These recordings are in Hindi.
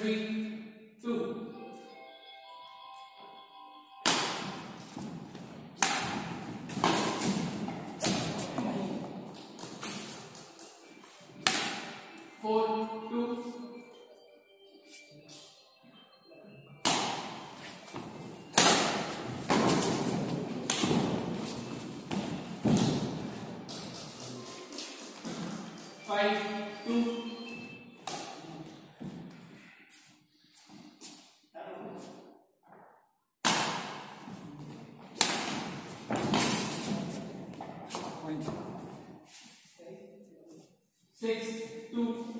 three, two. Four, two. Five, two. six, two,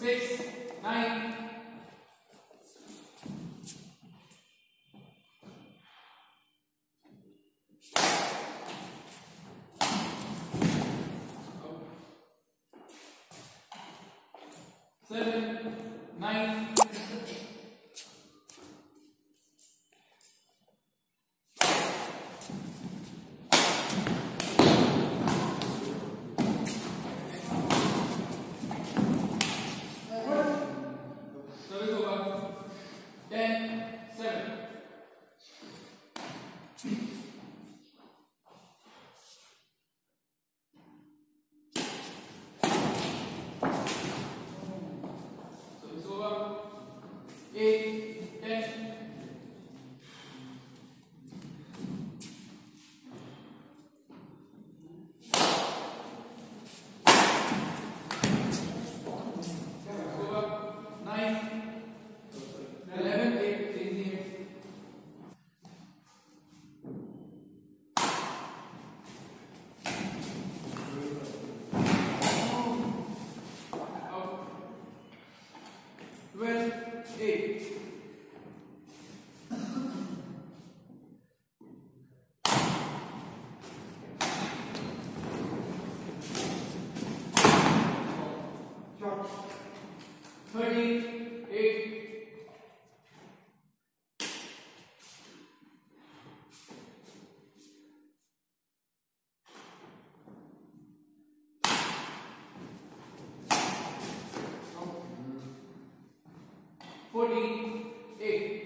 six, nine, seven, nine. state Thirty 48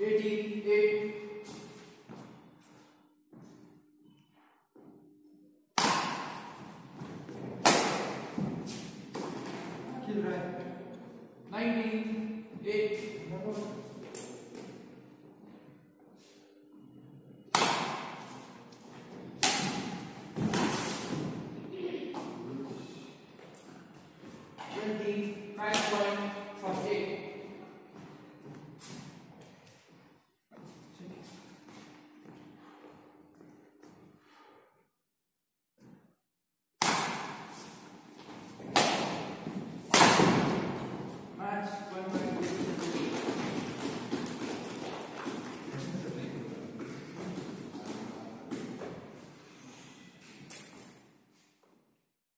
eighteen eight खेल रहा है नाइनटीन